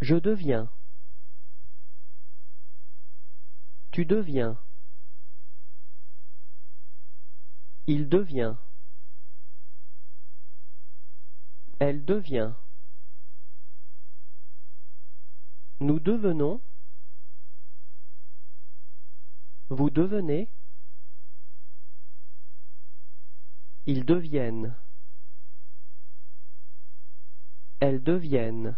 Je deviens. Tu deviens. Il devient. Elle devient. Nous devenons. Vous devenez. Ils deviennent. Elles deviennent.